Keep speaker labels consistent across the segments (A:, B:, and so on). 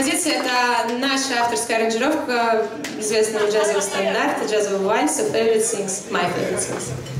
A: композиция — это наша авторская аранжировка известного джазового стандарта, джазового вальса «Favorite Things», «My Favorite Things».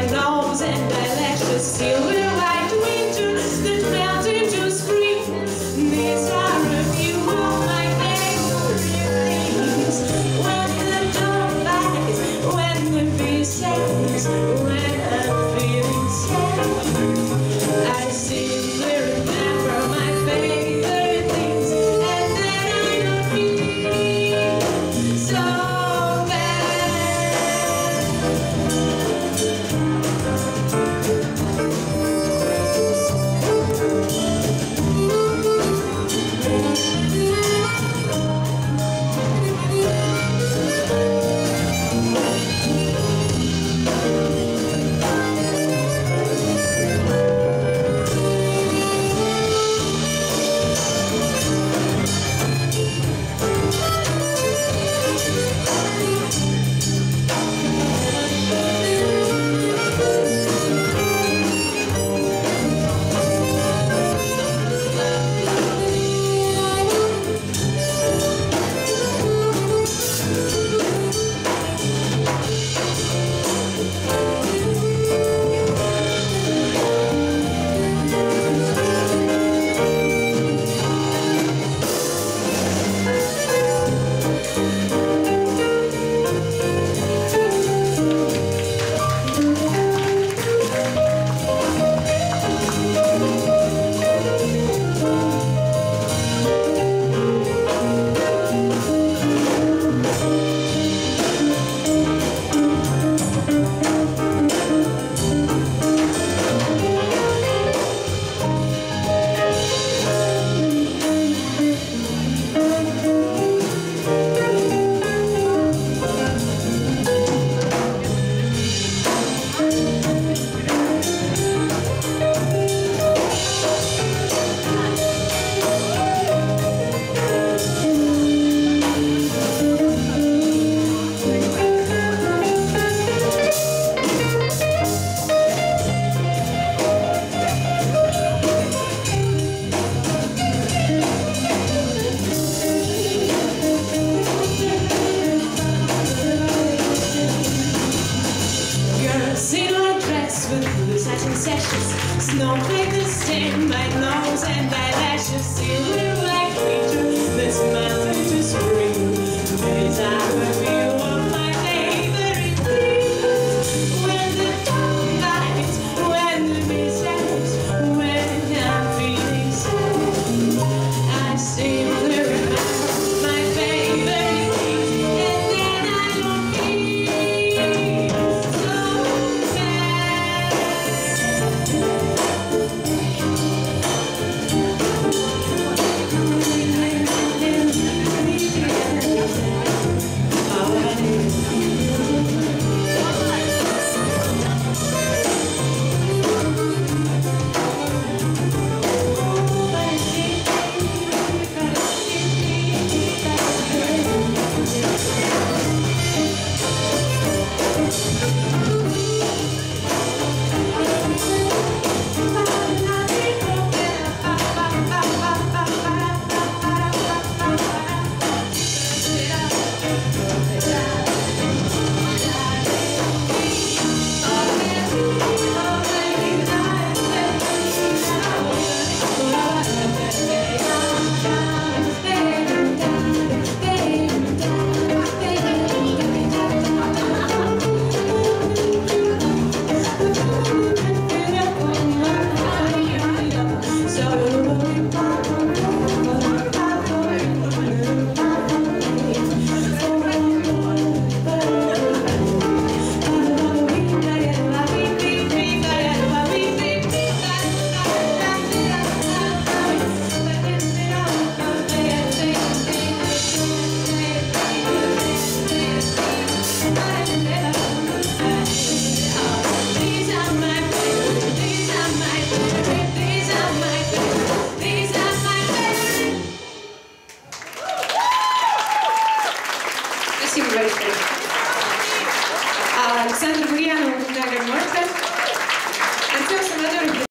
B: Don't play the same my nose and eyelashes,
A: silhouette.